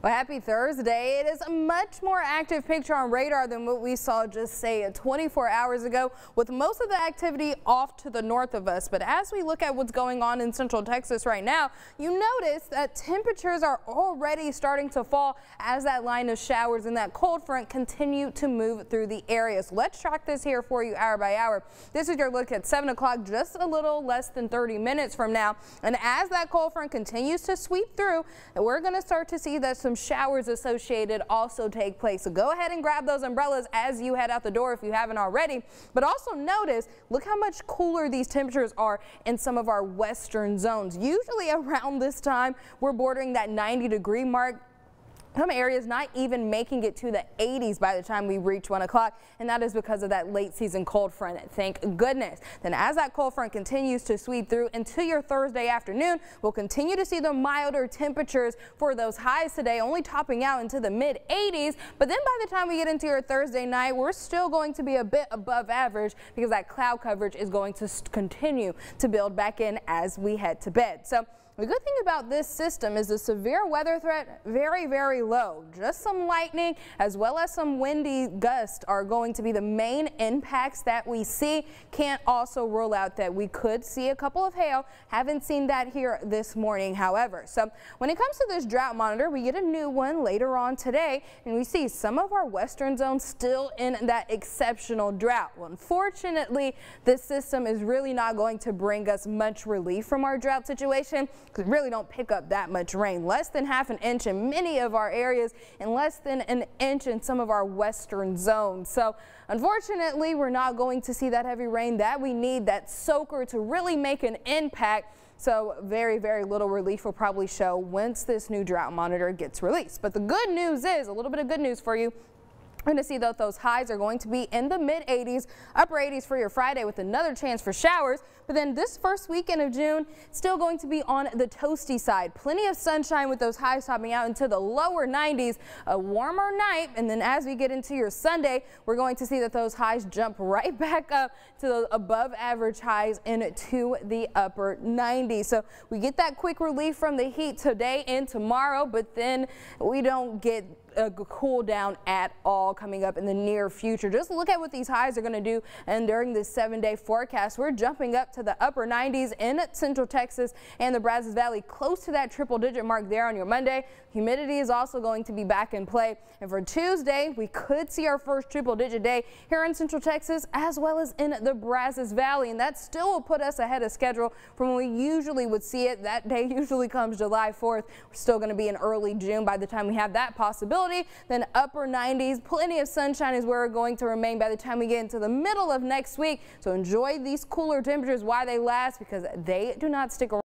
Well, happy Thursday. It is a much more active picture on radar than what we saw just say 24 hours ago with most of the activity off to the north of us. But as we look at what's going on in central Texas right now, you notice that temperatures are already starting to fall as that line of showers and that cold front continue to move through the area. So Let's track this here for you hour by hour. This is your look at 7 o'clock, just a little less than 30 minutes from now. And as that cold front continues to sweep through, we're going to start to see that some showers associated also take place. So go ahead and grab those umbrellas as you head out the door if you haven't already. But also notice, look how much cooler these temperatures are in some of our western zones. Usually around this time, we're bordering that 90 degree mark. Some areas not even making it to the 80s by the time we reach 1 o'clock, and that is because of that late season cold front. Thank goodness. Then as that cold front continues to sweep through into your Thursday afternoon, we'll continue to see the milder temperatures for those highs today, only topping out into the mid 80s. But then by the time we get into your Thursday night, we're still going to be a bit above average because that cloud coverage is going to continue to build back in as we head to bed. So the good thing about this system is the severe weather threat very, very low. Just some lightning as well as some windy gusts are going to be the main impacts that we see. Can't also rule out that we could see a couple of hail. Haven't seen that here this morning, however. So when it comes to this drought monitor, we get a new one later on today, and we see some of our western zones still in that exceptional drought. Well, unfortunately, this system is really not going to bring us much relief from our drought situation really don't pick up that much rain. Less than half an inch in many of our areas and less than an inch in some of our western zones. So unfortunately, we're not going to see that heavy rain that we need, that soaker to really make an impact. So very, very little relief will probably show once this new drought monitor gets released. But the good news is a little bit of good news for you. We're going to see that those highs are going to be in the mid 80s, upper 80s for your Friday with another chance for showers. But then this first weekend of June, still going to be on the toasty side. Plenty of sunshine with those highs topping out into the lower 90s. A warmer night. And then as we get into your Sunday, we're going to see that those highs jump right back up to the above average highs into the upper 90s. So we get that quick relief from the heat today and tomorrow, but then we don't get cool down at all coming up in the near future. Just look at what these highs are going to do. And during this seven day forecast, we're jumping up to the upper 90s in central Texas and the Brazos Valley, close to that triple digit mark there on your Monday. Humidity is also going to be back in play. And for Tuesday, we could see our first triple digit day here in central Texas as well as in the Brazos Valley. And that still will put us ahead of schedule from when we usually would see it. That day usually comes July 4th. We're still going to be in early June by the time we have that possibility then upper 90s. Plenty of sunshine is where we're going to remain by the time we get into the middle of next week. So enjoy these cooler temperatures while they last because they do not stick around.